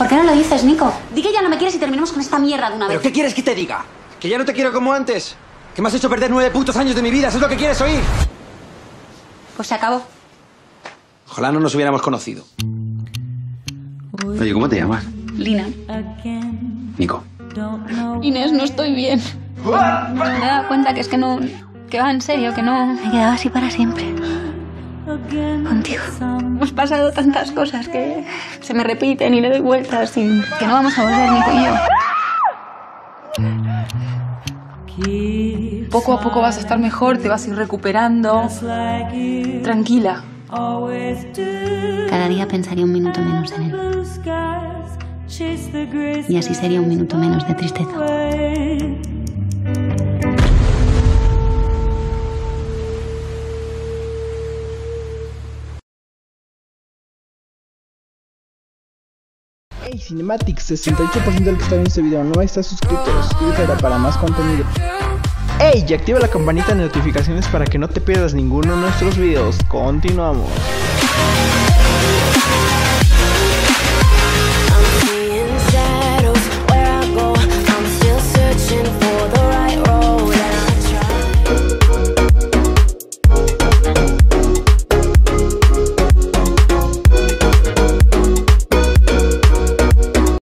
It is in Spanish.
¿Por qué no lo dices, Nico? Di que ya no me quieres y terminemos con esta mierda de una ¿Pero vez. qué quieres que te diga? ¿Que ya no te quiero como antes? ¿Que me has hecho perder nueve putos años de mi vida? ¿Eso es lo que quieres oír? Pues se acabó. Ojalá no nos hubiéramos conocido. Oye, ¿cómo te llamas? Lina. Nico. Inés, no estoy bien. Me he dado cuenta que es que no... Que va en serio, que no... Me he quedado así para siempre. Contigo. Hemos pasado tantas cosas que se me repiten y le doy vueltas y... Que no vamos a volver, y yo. Poco a poco vas a estar mejor, te vas a ir recuperando. Tranquila. Cada día pensaría un minuto menos en él. Y así sería un minuto menos de tristeza. Hey Cinematics, 68% de los que están viendo este video no está suscrito, suscríbete para más contenido. Hey, y activa la campanita de notificaciones para que no te pierdas ninguno de nuestros videos. Continuamos.